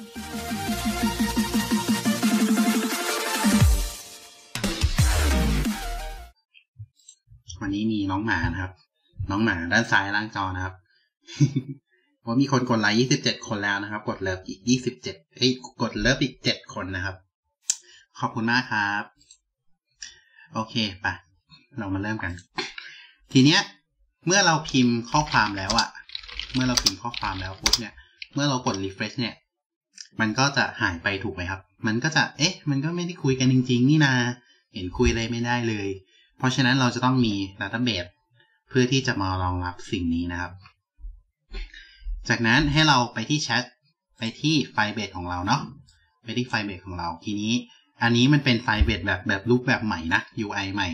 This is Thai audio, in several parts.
วันนี้มีน้องหมานะครับ น้องหมาด้านซ้ายล่างจอนะครับว่ามีคนกดไลค์ยี่สิบเจ็ดคนแล้วนะครับ กด love อีกยี่สิบเจ็ดเอ้ยกด love อีกเจ็ดคนนะครับ ขอบคุณมากครับ โอเคไปเรามาเริ่มกัน ทีเนี้ย เมื่อเราพิมพ์ข้อความแล้วอะเมื่อเราพิมพ์ข้อความแล้วปุ๊บเนี่ย เมื่อเรากด refresh เนี่ย มันก็จะหายไปถูกไหมครับ มันก็จะเอ๊ะ มันก็ไม่ได้คุยกันจริง ๆ นี่นาเห็นคุยอะไรไม่ได้เลย เพราะฉะนั้นเราจะต้องมี database เพื่อที่จะมารองรับสิ่งนี้นะครับ จากนั้นให้เราไปที่แชทไปที่ไฟล์เบสของเราเนาะไปที่ไฟล์เบสของเราทีนี้ อันนี้มันเป็นไฟล์เบสแบบแบบรูปแบบใหม่นะ UI ใหม่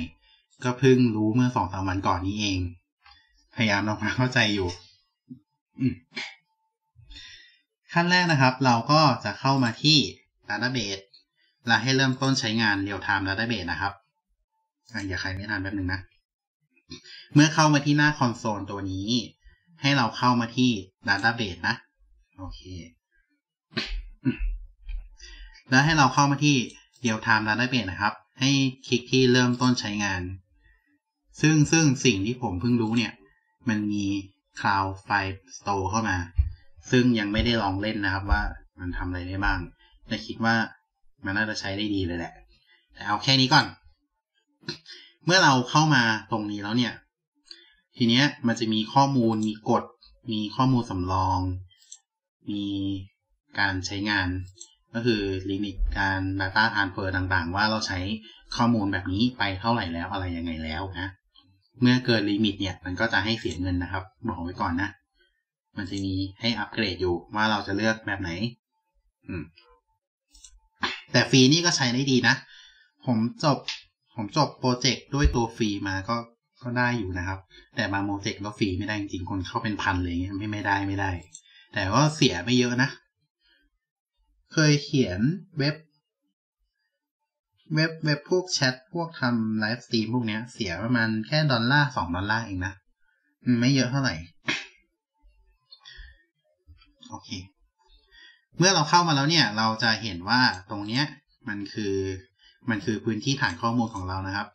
ก็เพิ่งรู้เมื่อสองสามวันก่อนนี้เอง พยายามลองมาเข้าใจอยู่ ขั้นแรกนะครับ เราก็จะเข้ามาที่ Database และให้เริ่มต้นใช้งาน Real Time Database นะครับอย่าใครไม่ทันแป๊บนึงนะ เมื่อเข้ามาที่หน้าคอนโซลตัวนี้ ให้เราเข้ามาที่ Database นะ โอเค แล้วให้เราเข้ามาที่ Real Time Database นะครับ ให้คลิกที่เริ่มต้นใช้งาน ซึ่งซึ่งสิ่งที่ผมเพิ่งรู้เนี่ย มันมี Cloud File Store เข้ามา ซึ่งยังไม่ได้ลองเล่นนะครับว่ามันทำอะไรได้บ้าง แต่คิดว่ามันน่าจะใช้ได้ดีเลยแหละ แต่เอาแค่นี้ก่อน เมื่อเราเข้ามาตรงนี้แล้วเนี่ย ทีเนี้ยมันจะมีข้อมูลมีกฎ มีข้อมูลสำรอง มีการใช้งาน ก็คือ limit การ Data Transfer ต่างๆ ว่าเราใช้ข้อมูลแบบนี้ไปเท่าไหร่แล้วอะไรยังไงแล้วนะ เมื่อเกิน limit เนี่ยมันก็จะให้เสียเงินนะครับ บอกไว้ก่อนนะ มันจะมีให้อัปเกรดอยู่ว่าเราจะเลือกแบบไหน อืม แต่ฟรีนี่ก็ใช้ได้ดีนะ ผมจบ ผมจบ project ด้วยตัวฟรีมาก็ก็ได้อยู่นะครับ แต่บาง project ก็ฟรีไม่ได้จริงคนเข้าเป็นพันเลยไม่ไม่ได้ไม่ได้ แต่ก็เสียไม่เยอะนะ เคยเขียนเว็บ เว็บเว็บพวกแชทพวกทำ live stream พวกเนี้ย เสียประมาณแค่ดอลลาร์สองดอลลาร์เองนะไม่เยอะเท่าไหร่ โอเค เมื่อเราเข้ามาแล้วเนี่ย เราจะเห็นว่าตรงเนี้ยมันคือมันคือพื้นที่ฐานข้อมูลของเรานะครับ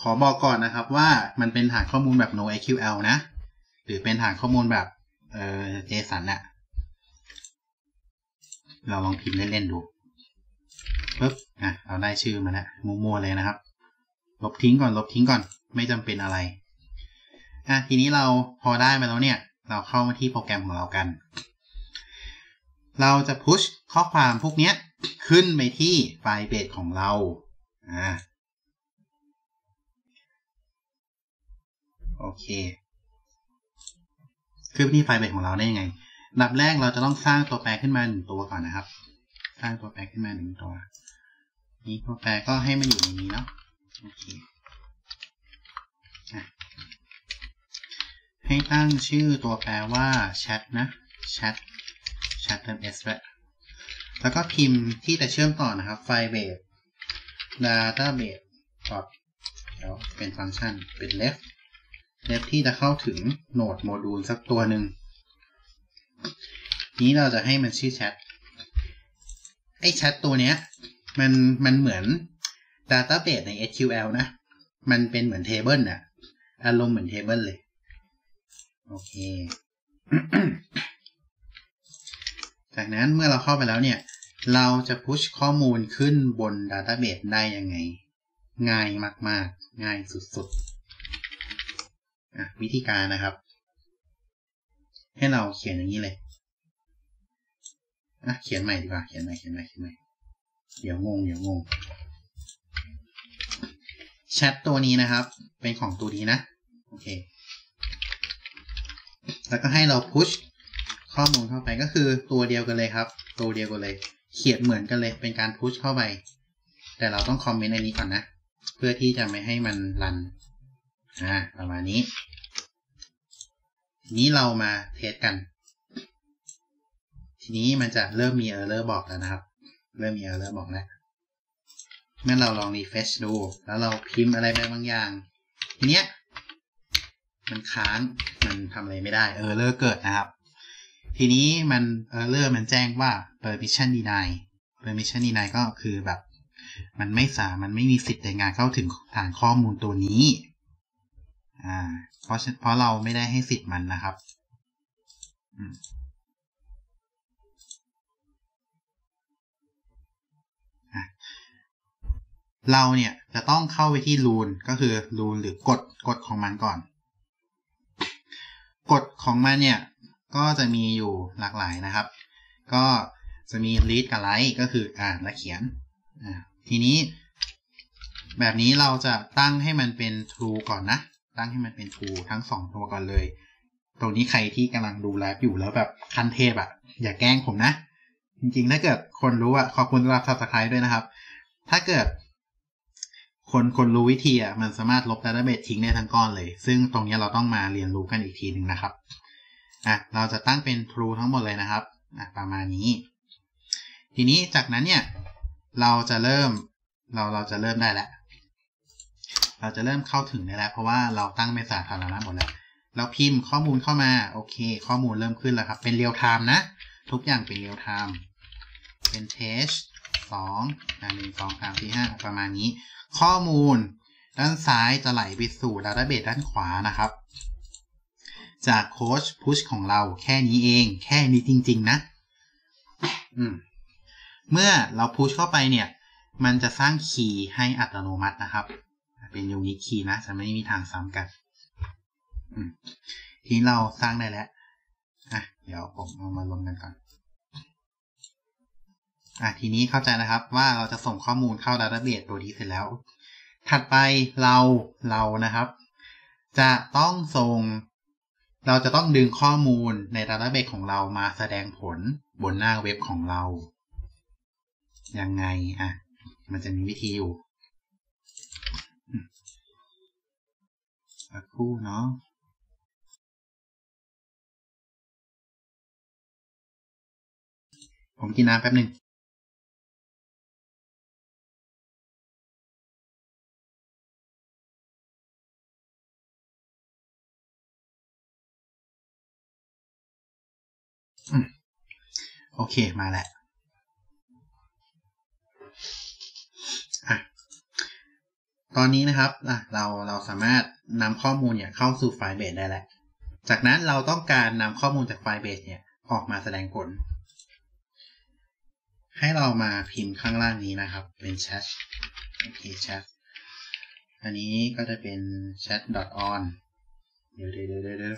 ขอบอกก่อนนะครับว่ามันเป็นฐานข้อมูลแบบ NoSQL นะ หรือเป็นฐานข้อมูลแบบเอ่อ JSON อะเราลองพิมพ์เล่นๆดูปึ๊บอะเราได้ชื่อมาแล้วมัวๆเลยนะครับ ลบทิ้งก่อนลบทิ้งก่อน ไม่จำเป็นอะไรอะทีนี้เราพอได้มาแล้วเนี่ย เราเข้ามาที่โปรแกรมของเรากัน เราจะพุชข้อความพวกนี้ขึ้นไปที่ไฟล์เบสของเราอ่าโอเคขึ้นไปที่ไฟล์เบสของเราได้ยังไงดับแรกเราจะต้องสร้างตัวแปรขึ้นมาหนึ่งตัวก่อนนะครับ สร้างตัวแปรขึ้นมาหนึ่งตัว นี้ตัวแปรก็ให้มันอยู่ในนี้เนาะโอเคให้ตั้งชื่อตัวแปรว่า chat นะ chat chat เติม s ไว้แล้วก็พิมพ์ที่จะเชื่อมต่อนะครับ Firebase database dot เดี๋ยวเป็นฟังก์ชันเป็น ref ref ที่จะเข้าถึง node module สักตัวหนึ่ง นี้เราจะให้มันชื่อแชท ไอ้แชทตัวเนี้ย มันมันเหมือน database ใน SQL นะ มันเป็นเหมือน table อะอารมณ์เหมือนเทเบิลเลย โอเค จากนั้นเมื่อเราเข้าไปแล้วเนี่ย เราจะพุชข้อมูลขึ้นบน Database ได้ยังไง ง่ายมาก ๆ ง่ายสุดๆ วิธีการนะครับ ให้เราเขียนอย่างนี้เลยเขียนใหม่ดีกว่า เขียนใหม่ เขียนใหม่ เขียนใหม่ เดี๋ยวงง เดี๋ยวงง แชทตัวนี้นะครับ เป็นของตัวนี้นะ โอเค แล้วก็ให้เรา push ข้อมูลเข้าไปก็คือตัวเดียวกันเลยครับ ตัวเดียวกันเลย เขียนเหมือนกันเลยเป็นการ push เข้าไป แต่เราต้อง comment อันนี้ก่อนนะ เพื่อที่จะไม่ให้มัน run อ่าประมาณนี้ นี้เรามา test กัน ทีนี้มันจะเริ่มมี error บอกแล้วนะครับ เริ่มมี error บอกแล้วเมื่อเราลอง refresh ดู แล้วเราพิมพ์อะไรไปบางอย่าง ทีเนี้ย มันค้าง มันทำอะไรไม่ได้ error เกิดนะครับ ทีนี้มัน error มันแจ้งว่า permission deny permission deny ก็คือแบบ มันไม่สามันไม่มีสิทธิ์ในการเข้าถึงฐานข้อมูลตัวนี้อ่าเพราะเพราะเราไม่ได้ให้สิทธิ์มันนะครับเราเนี่ยจะต้องเข้าไปที่ rule ก็คือ rule หรือกฎกฎของมันก่อน กฎของมันเนี่ย ก็จะมีอยู่หลากหลายนะครับ ก็จะมี read กับ write ก็คืออ่านและเขียน ทีนี้ แบบนี้เราจะตั้งให้มันเป็น true ก่อนนะ ตั้งให้มันเป็น true ทั้งสองตัวก่อนเลย ตรงนี้ใครที่กำลังดูแลอยู่แล้วแบบคันเทพอะ่ะ อย่าแกล้งผมนะ จริงๆ ถ้าเกิดคนรู้อะขอบคุณสำหรับ subscribe ด้วยนะครับ ถ้าเกิดคนคนรู้วิธีอะมันสามารถลบ database ทิ้งได้ทั้งก้อนเลย ซึ่งตรงนี้เราต้องมาเรียนรู้กันอีกทีหนึ่งนะครับ อะเราจะตั้งเป็น true ทั้งหมดเลยนะครับอะประมาณนี้ ทีนี้จากนั้นเนี่ยเราจะเริ่มเราเราจะเริ่มได้แล้วเราจะเริ่มเข้าถึงได้แล้ว เพราะว่าเราตั้งเป็นสาธารณะหมดแล้วเราพิมพ์ข้อมูลเข้ามาโอเค ข้อมูลเริ่มขึ้นแล้วครับ เป็น realtime นะ ทุกอย่างเป็น realtime เป็น test สองหนึ่งสองสามสี่ห้าประมาณนี้ ข้อมูลด้านซ้ายจะไหลไปสู่ database ด้านขวานะครับ จาก code push ของเราแค่นี้เอง แค่นี้จริง ๆ นะเมื่อเรา push เข้าไปเนี่ย มันจะสร้าง key ให้อัตโนมัตินะครับ เป็น unique key นะจะไม่มีทางซ้ำกันทีนี้เราสร้างได้แล้วอะเดี๋ยวผมเอามาลงกันก่อนอะทีนี้เข้าใจนะครับว่าเราจะส่งข้อมูลเข้า database ตัวนี้เสร็จแล้ว ถัดไปเราเรานะครับ จะต้องส่ง เราจะต้องดึงข้อมูลใน database ของเรามาแสดงผลบนหน้าเว็บของเรา ยังไงอะ มันจะมีวิธีอยู่สักครู่เนาะผมกินน้ำแป๊บหนึ่ง โอเคมาแล้วอะตอนนี้นะครับเราเราสามารถนำข้อมูลเนี่ยเข้าสู่ไฟล์เบสได้แล้ว จากนั้นเราต้องการนำข้อมูลจากไฟล์เบสเนี่ยออกมาแสดงผล ให้เรามาพิมพ์ข้างล่างนี้นะครับ เป็นแชทโอเคแชทอันนี้ก็จะเป็น chat on เดี๋ยวเดี๋ยวเดี๋ยวเดี๋ยว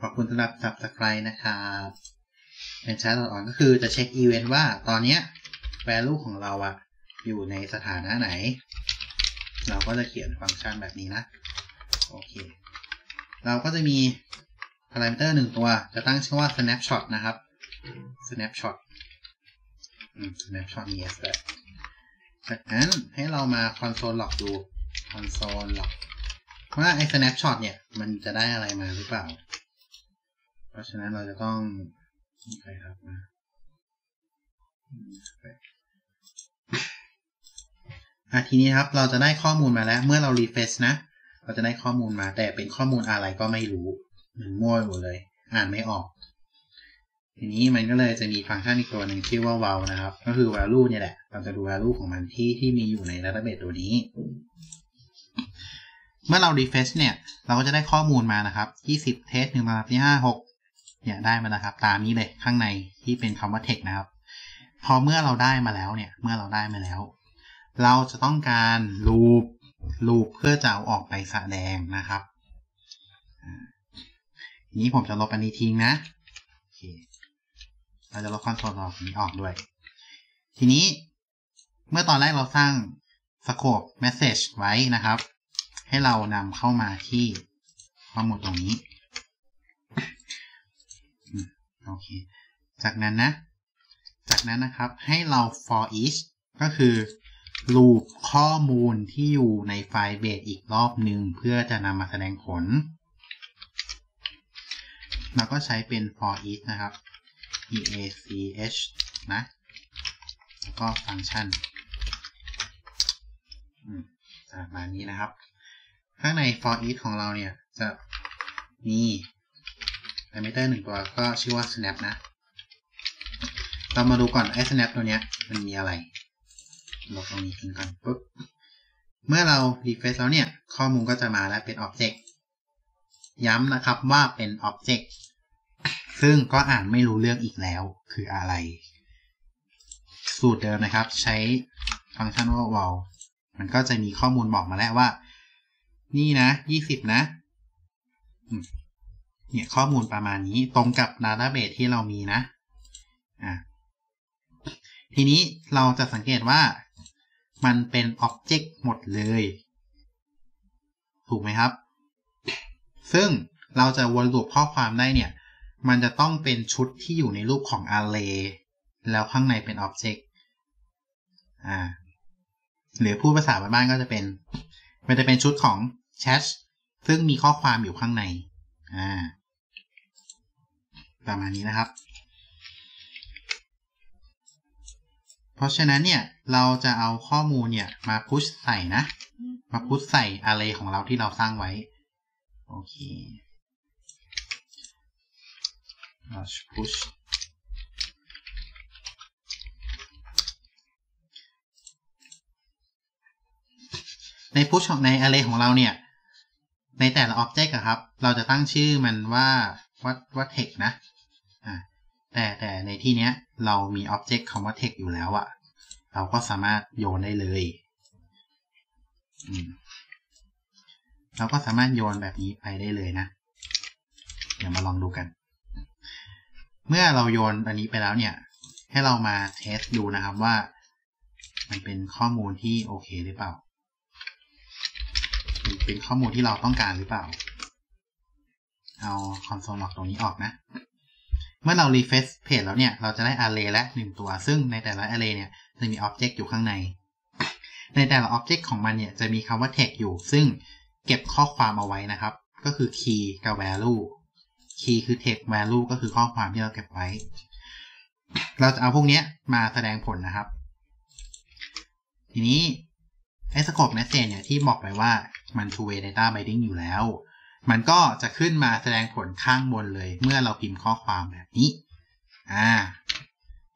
ขอบคุณสำหรับ subscribe นะครับ เป็น chat on ก็คือจะเช็คอีเวนต์ว่าตอนเนี้ย value ของเราอะอยู่ในสถานะไหน เราก็จะเขียนฟังก์ชันแบบนี้นะ โอเค เราก็จะมี parameter หนึ่งตัว จะตั้งชื่อว่า snapshot นะครับ snapshot อืม snapshot มี s แล้วจากนั้นให้เรามา console log ดู console log ว่าไอ้ snapshot เนี่ย มันจะได้อะไรมาหรือเปล่า เพราะฉะนั้นเราจะต้อง ใครรับมาอะทีนี้ครับเราจะได้ข้อมูลมาแล้ว เมื่อเรา refresh นะ เราจะได้ข้อมูลมา แต่เป็นข้อมูลอะไรก็ไม่รู้มันมั่วหมดเลย อ่านไม่ออก ทีนี้มันก็เลยจะมีฟังก์ชันอีกตัวหนึ่งชื่อว่า val นะครับ ก็คือ value เนี่ยแหละ เราจะดู value ของมันที่ที่มีอยู่ใน database ตัวนี้ เมื่อเรา refresh เนี่ย เราก็จะได้ข้อมูลมานะครับ 20เทสหนึ่งมาที่5 6 เนี่ยได้มานะครับ ตามนี้เลยข้างในที่เป็นคำว่า text นะครับ พอเมื่อเราได้มาแล้วเนี่ย เมื่อเราได้มาแล้ว เราจะต้องการ loop loop เพื่อจะเอาออกไปแสดงนะครับทีนี้ผมจะลบอันนี้ทิ้งนะโอเคเราจะลบคอนโซลออกนี้ออกด้วย ทีนี้เมื่อตอนแรกเราสร้าง scope message ไว้นะครับ ให้เรานำเข้ามาที่ข้อมูลตรงนี้ โอเค จากนั้นนะ จากนั้นนะครับให้เรา for each ก็คือ loop ข้อมูลที่อยู่ในไฟล์เบสอีกรอบหนึ่งเพื่อจะนำมาแสดงผล เราก็ใช้เป็น for each นะครับ each นะ แล้วก็ฟังก์ชันประมาณนี้นะครับ ข้างใน for each ของเราเนี่ย จะมี parameter หนึ่งตัวก็ชื่อว่า snap นะ เรามาดูก่อนไอ้ snap ตัวเนี้ยมันมีอะไรลบตรงนี้ทิ้งก่อนปุ๊บ เมื่อเรา refresh แล้วเนี่ย ข้อมูลก็จะมาแล้วเป็น object ย้ำนะครับว่าเป็น object ซึ่งก็อ่านไม่รู้เรื่องอีกแล้วคืออะไร สูตรเดิมนะครับ ใช้ฟังก์ชันว่า val มันก็จะมีข้อมูลบอกมาแล้วว่า นี่นะ20นะ เนี่ยข้อมูลประมาณนี้ตรงกับ Database ที่เรามีนะอะทีนี้เราจะสังเกตว่ามันเป็น Object หมดเลย ถูกไหมครับ ซึ่งเราจะวนลูปข้อความได้เนี่ย มันจะต้องเป็นชุดที่อยู่ในรูปของ Array แล้วข้างในเป็น Object อ่าหรือพูดภาษาบ้านๆก็จะเป็น มันจะเป็นชุดของ chat ซึ่งมีข้อความอยู่ข้างในอ่า ประมาณนี้นะครับ เพราะฉะนั้นเนี่ยเราจะเอาข้อมูลเนี่ยมาพุชใส่นะ มาพุชใส่ array ของเราที่เราสร้างไว้ โอเค push ใน push ใน array ของเราเนี่ย ในแต่ละ object อะครับ เราจะตั้งชื่อมันว่า ว่าว่า text นะอ่าแต่แต่ในที่เนี้ย เรามี object คำว่า text อยู่แล้วอะเราก็สามารถโยนได้เลยอืมเราก็สามารถโยนแบบนี้ไปได้เลยนะ เดี๋ยวมาลองดูกัน เมื่อเราโยนอันนี้ไปแล้วเนี่ย ให้เรามาเทสดูนะครับว่า มันเป็นข้อมูลที่โอเคหรือเปล่า เป็นข้อมูลที่เราต้องการหรือเปล่า เอา console log ตรงนี้ออกนะ เมื่อเรา refresh page แล้วเนี่ย เราจะได้ array และหนึ่งตัว ซึ่งในแต่ละ array เนี่ย จะมี object อยู่ข้างใน ในแต่ละ object ของมันเนี่ย จะมีคำว่า text อยู่ ซึ่งเก็บข้อความเอาไว้นะครับ ก็คือ key กับ value key คือ text value ก็คือข้อความที่เราเก็บไว้ เราจะเอาพวกนี้มาแสดงผลนะครับ ทีนี้ไอ้ scope message เนี่ยที่บอกไปว่ามัน two way data binding อยู่แล้ว มันก็จะขึ้นมาแสดงผลข้างบนเลย เมื่อเราพิมพ์ข้อความแบบนี้ อ่า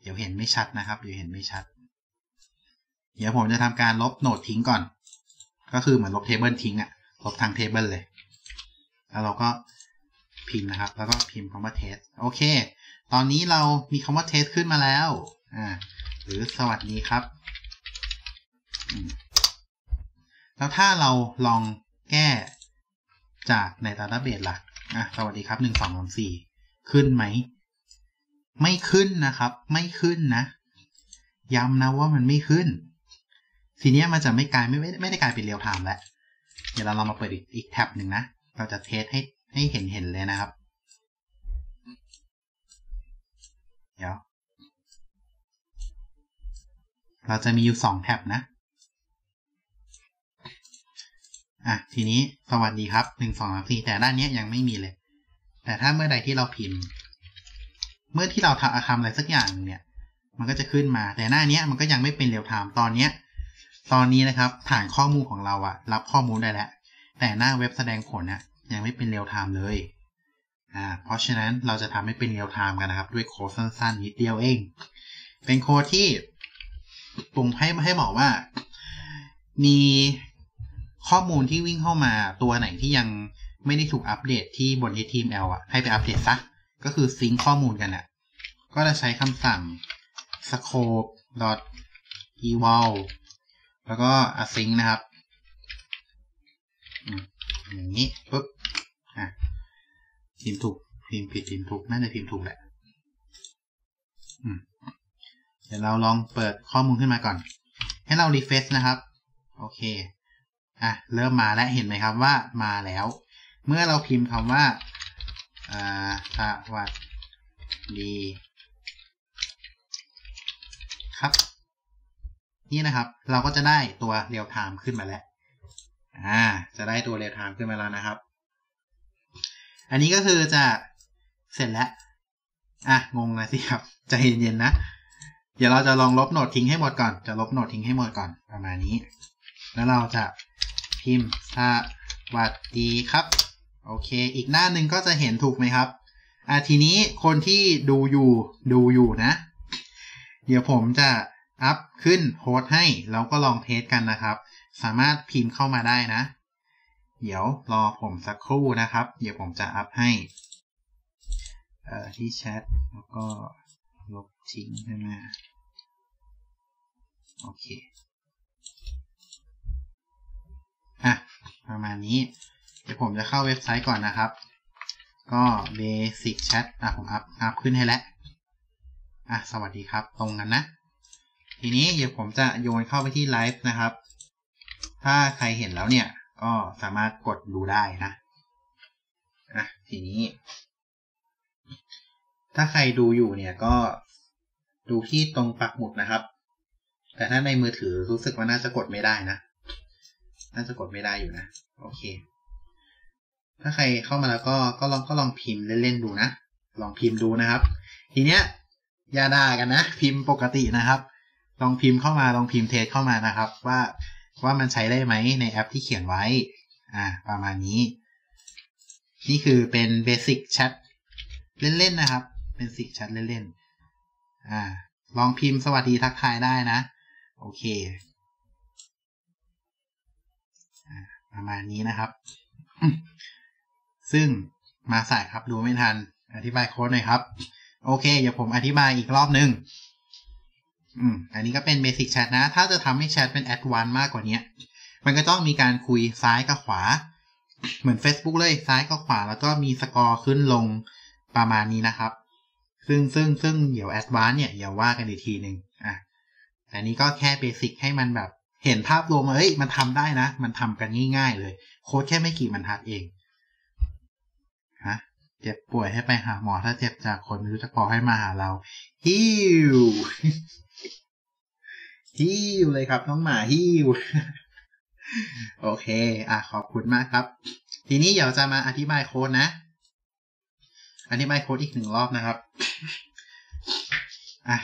เดี๋ยวเห็นไม่ชัดนะครับ เดี๋ยวเห็นไม่ชัด เดี๋ยวผมจะทำการลบ node ทิ้งก่อน ก็คือเหมือนลบ table ทิ้งอะลบทั้ง table เลย แล้วเราก็พิมพ์นะครับ แล้วก็พิมพ์คำว่า test โอเค ตอนนี้เรามีคำว่า test ขึ้นมาแล้ว อ่า หรือสวัสดีครับ แล้วถ้าเราลองแก้ จากใน database ล่ะอะสวัสดีครับหนึ่งสองสามสี่ขึ้นไหม ไม่ขึ้นนะครับ ไม่ขึ้นนะ ย้ำนะว่ามันไม่ขึ้น ทีนี้มันจะไม่กลายไม่ไม่ได้กลายเป็นเรียลไทม์แล้ว เดี๋ยวเราลองมาเปิดอีกอีกแท็บหนึ่งนะ เราจะเทสให้ให้เห็นเห็นเลยนะครับ เดี๋ยว เราจะมีอยู่สอง tab นะ อะทีนี้สวัสดีครับหนึ่งสองสามสี่แต่ด้านนี้ยังไม่มีเลย แต่ถ้าเมื่อใดที่เราพิมพ์ เมื่อที่เราทำคำอะไรสักอย่างเนี่ย มันก็จะขึ้นมา แต่หน้านี้มันก็ยังไม่เป็น real-time ตอนเนี้ยตอนนี้นะครับฐานข้อมูลของเราอะรับข้อมูลได้แล้ว แต่หน้าเว็บแสดงผลเนี่ยยังไม่เป็น real-time เลยอ่าเพราะฉะนั้นเราจะทำให้เป็น real-time กันนะครับ ด้วยโค้ดสั้นๆนิดเดียวเอง เป็นโค้ดที่ปุ่มให้ให้บอกว่า มี ข้อมูลที่วิ่งเข้ามาตัวไหนที่ยังไม่ได้ถูกอัปเดตที่บน HTML อะ ให้ไปอัปเดตซะ ก็คือซิงข้อมูลกันอะ ก็จะใช้คำสั่ง scope eval แล้วก็ async นะครับ อย่างนี้ปุ๊บ อะพิมพ์ถูกพิมพ์ผิดพิมพ์ถูก น่าจะพิมพ์ถูกแหละเดี๋ยวเราลองเปิดข้อมูลขึ้นมาก่อน ให้เรา refresh นะครับ โอเค อะเริ่มมาแล้วเห็นไหมครับว่ามาแล้ว เมื่อเราพิมพ์คำว่าอ่าสวัสดีครับ นี่นะครับ เราก็จะได้ตัวเรียลไทม์ขึ้นมาแล้วอ่าจะได้ตัวเรียลไทม์ขึ้นมาแล้วนะครับ อันนี้ก็คือจะเสร็จแล้วอะงงเลยสิครับใจเย็นๆนะ เดี๋ยวเราจะลองลบโหนดทิ้งให้หมดก่อน จะลบโหนดทิ้งให้หมดก่อนประมาณนี้ แล้วเราจะ พิมพ์สวัสดีครับ โอเค อีกหน้าหนึ่งก็จะเห็นถูกไหมครับอะทีนี้คนที่ดูอยู่ดูอยู่นะ เดี๋ยวผมจะอัพขึ้นโพสให้ แล้วก็ลอง test กันนะครับ สามารถพิมพ์เข้ามาได้นะ เดี๋ยวรอผมสักครู่นะครับ เดี๋ยวผมจะอัพให้เอ่อที่แชทแล้วก็ลบทิ้งใช่ไหมโอเค ประมาณนี้ เดี๋ยวผมจะเข้าเว็บไซต์ก่อนนะครับ ก็ basic chat อะผมอัพอัพขึ้นให้แล้วอะสวัสดีครับตรงนั้นนะ ทีนี้เดี๋ยวผมจะโยนเข้าไปที่ไลฟ์นะครับ ถ้าใครเห็นแล้วเนี่ย ก็สามารถกดดูได้นะอะทีนี้ ถ้าใครดูอยู่เนี่ยก็ดูที่ตรงปักหมุดนะครับ แต่ถ้าในมือถือรู้สึกว่าน่าจะกดไม่ได้นะ น่าจะกดไม่ได้อยู่นะ โอเค ถ้าใครเข้ามาแล้วก็ก็ลองก็ลองพิมพ์เล่นๆดูนะ ลองพิมพ์ดูนะครับ ทีเนี้ยอย่าด่ากันนะ พิมพ์ปกตินะครับ ลองพิมพ์เข้ามาลองพิมพ์ test เข้ามานะครับ ว่าว่ามันใช้ได้ไหมในแอปที่เขียนไว้ อ่า ประมาณนี้ นี่คือเป็น basic chat เล่นๆนะครับ เป็น basic chat เล่นๆอ่า ลองพิมพ์สวัสดีทักทายได้นะ โอเค ประมาณนี้นะครับ ซึ่งมาใส่ครับดูไม่ทัน อธิบายโค้ดหน่อยครับ โอเค เดี๋ยวผมอธิบายอีกรอบนึงอืมอันนี้ก็เป็น basic chat นะ ถ้าจะทำให้แชทเป็น advance มากกว่านี้มันก็ต้องมีการคุยซ้ายกับขวา เหมือน Facebook เลยซ้ายกับขวา แล้วก็มี scroll ขึ้นลงประมาณนี้นะครับ ซึ่งซึ่งซึ่งเดี๋ยว advance เนี่ยเดี๋ยวว่ากันอีกทีหนึ่งอะแต่นี้ก็แค่ basic ให้มันแบบ เห็นภาพรวมเฮ้ยมันทำได้นะ มันทำกันง่าย ๆ เลย โค้ดแค่ไม่กี่บรรทัดเองฮะเจ็บป่วยให้ไปหาหมอ ถ้าเจ็บจากคนไม่รู้จะพอให้มาหาเราฮิวฮิวเลยครับน้องหมาฮิวโอเค อะขอบคุณมากครับ ทีนี้เดี๋ยวจะมาอธิบายโค้ดนะ อธิบายโค้ดอีกหนึ่งรอบนะครับ อะ